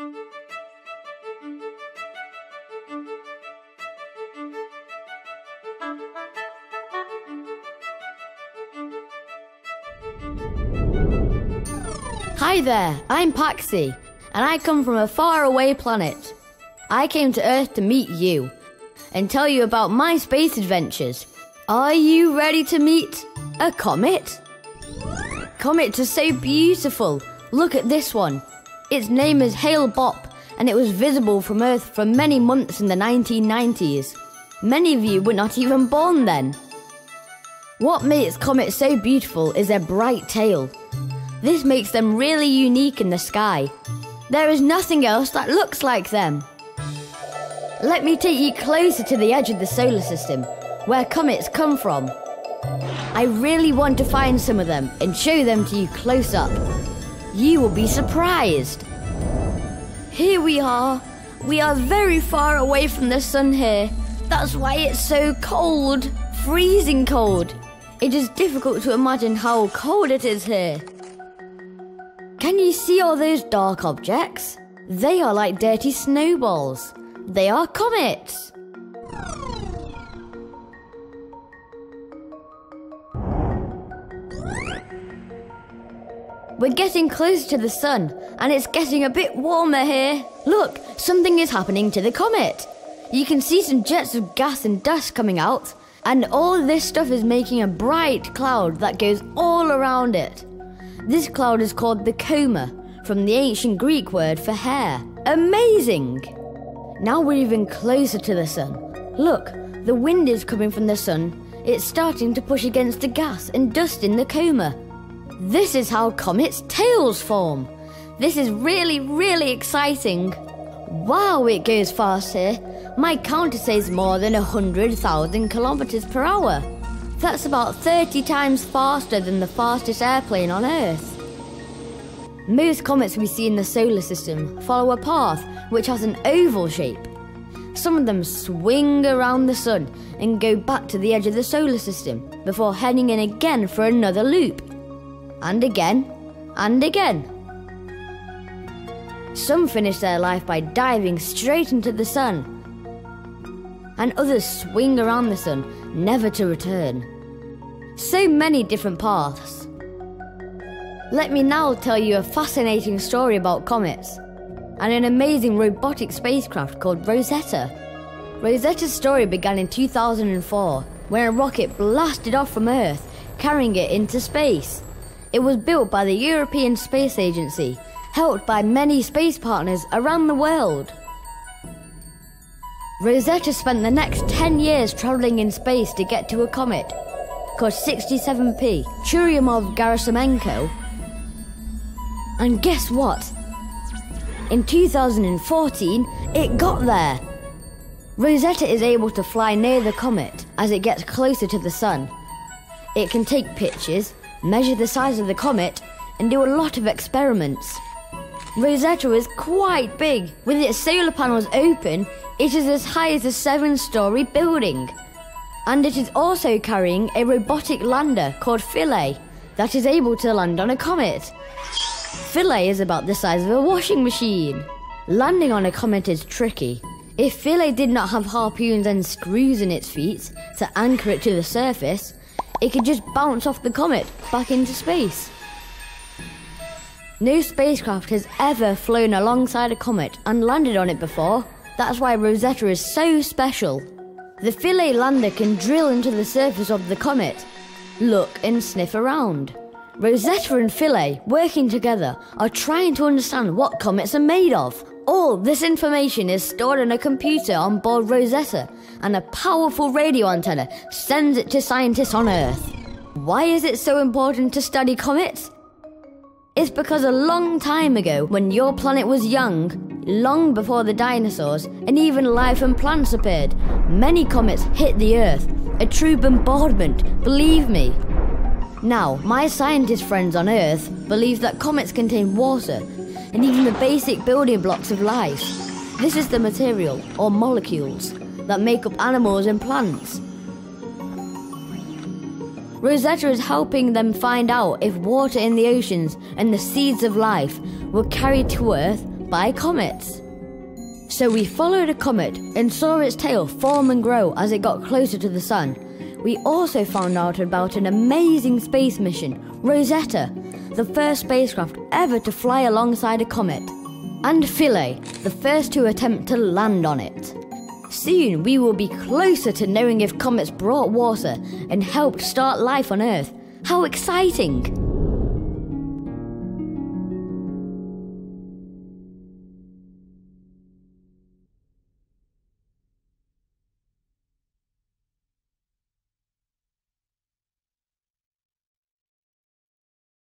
Hi there, I'm Paxi, and I come from a faraway planet. I came to Earth to meet you and tell you about my space adventures. Are you ready to meet a comet? Comets are so beautiful. Look at this one. Its name is Hale Bopp, and it was visible from Earth for many months in the 1990s. Many of you were not even born then. What makes comets so beautiful is their bright tail. This makes them really unique in the sky. There is nothing else that looks like them. Let me take you closer to the edge of the solar system, where comets come from. I really want to find some of them and show them to you close up. You will be surprised. Here we are. We are very far away from the sun here. That's why it's so cold. Freezing cold. It is difficult to imagine how cold it is here. Can you see all those dark objects? They are like dirty snowballs. They are comets. We're getting close to the sun, and it's getting a bit warmer here. Look, something is happening to the comet. You can see some jets of gas and dust coming out, and all this stuff is making a bright cloud that goes all around it. This cloud is called the coma, from the ancient Greek word for hair. Amazing! Now we're even closer to the sun. Look, the wind is coming from the sun. It's starting to push against the gas and dust in the coma. This is how comets' tails form. This is really, really exciting. Wow, it goes fast here. My counter says more than 100,000 kilometers per hour. That's about 30 times faster than the fastest airplane on Earth. Most comets we see in the solar system follow a path which has an oval shape. Some of them swing around the sun and go back to the edge of the solar system before heading in again for another loop. And again, and again. Some finish their life by diving straight into the sun, and others swing around the sun, never to return. So many different paths. Let me now tell you a fascinating story about comets and an amazing robotic spacecraft called Rosetta. Rosetta's story began in 2004 when a rocket blasted off from Earth, carrying it into space. It was built by the European Space Agency, helped by many space partners around the world. Rosetta spent the next 10 years traveling in space to get to a comet called 67P Churyumov-Gerasimenko. And guess what? In 2014, it got there. Rosetta is able to fly near the comet as it gets closer to the sun. It can take pictures, measure the size of the comet, and do a lot of experiments. Rosetta is quite big. With its solar panels open, it is as high as a seven story building. And it is also carrying a robotic lander called Philae that is able to land on a comet. Philae is about the size of a washing machine. Landing on a comet is tricky. If Philae did not have harpoons and screws in its feet to anchor it to the surface, it could just bounce off the comet back into space. No spacecraft has ever flown alongside a comet and landed on it before. That's why Rosetta is so special. The Philae lander can drill into the surface of the comet, look and sniff around. Rosetta and Philae, working together, are trying to understand what comets are made of. All this information is stored in a computer on board Rosetta, and a powerful radio antenna sends it to scientists on Earth. Why is it so important to study comets? It's because a long time ago, when your planet was young, long before the dinosaurs and even life and plants appeared, many comets hit the Earth. A true bombardment, believe me. Now, my scientist friends on Earth believe that comets contain water and even the basic building blocks of life. This is the material, or molecules, that make up animals and plants. Rosetta is helping them find out if water in the oceans and the seeds of life were carried to Earth by comets. So we followed a comet and saw its tail form and grow as it got closer to the sun. We also found out about an amazing space mission, Rosetta, the first spacecraft ever to fly alongside a comet, and Philae, the first to attempt to land on it. Soon we will be closer to knowing if comets brought water and helped start life on Earth. How exciting!